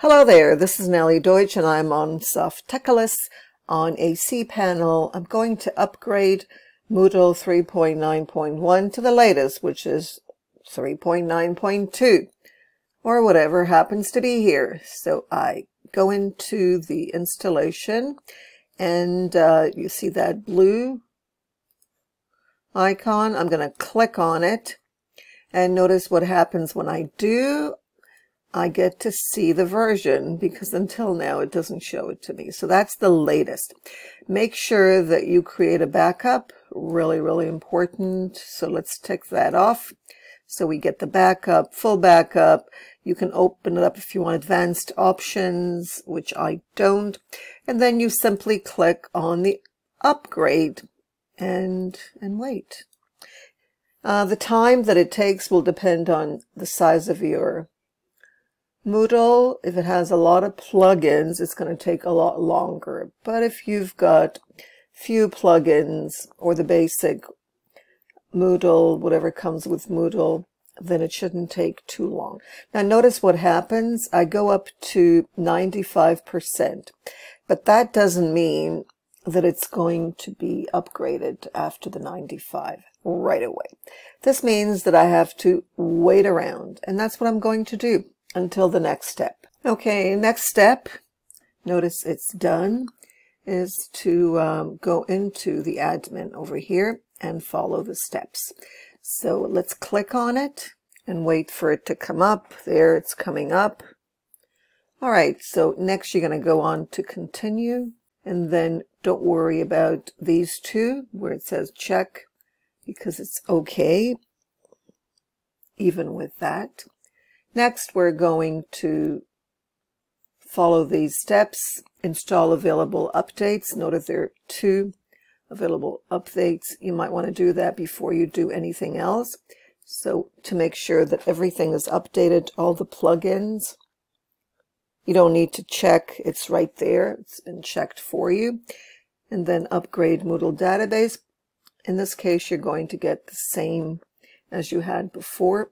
Hello there, this is Nellie Deutsch and I'm on Softaculous on a cPanel. I'm going to upgrade Moodle 3.9.1 to the latest, which is 3.9.2 or whatever happens to be here. So I go into the installation and uh, you see that blue icon. I'm going to click on it and notice what happens when I do. I get to see the version because until now it doesn't show it to me. So that's the latest. Make sure that you create a backup. Really, really important. So let's tick that off. So we get the backup, full backup. You can open it up if you want advanced options, which I don't. And then you simply click on the upgrade and, and wait. Uh, the time that it takes will depend on the size of your Moodle, if it has a lot of plugins, it's going to take a lot longer. But if you've got few plugins or the basic Moodle, whatever comes with Moodle, then it shouldn't take too long. Now notice what happens. I go up to 95%, but that doesn't mean that it's going to be upgraded after the 95 right away. This means that I have to wait around, and that's what I'm going to do until the next step. Okay, next step, notice it's done, is to um, go into the admin over here and follow the steps. So let's click on it and wait for it to come up. There, it's coming up. All right, so next you're going to go on to continue, and then don't worry about these two where it says check because it's okay even with that. Next, we're going to follow these steps, install available updates. Note there are two available updates. You might want to do that before you do anything else. So to make sure that everything is updated, all the plugins, you don't need to check. It's right there. It's been checked for you. And then upgrade Moodle database. In this case, you're going to get the same as you had before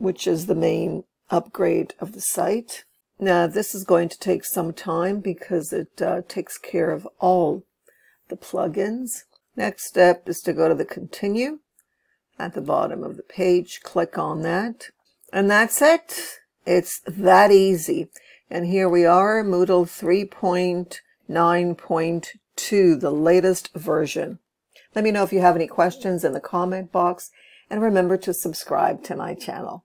which is the main upgrade of the site. Now this is going to take some time because it uh, takes care of all the plugins. Next step is to go to the continue at the bottom of the page, click on that, and that's it. It's that easy. And here we are, Moodle 3.9.2, the latest version. Let me know if you have any questions in the comment box, and remember to subscribe to my channel.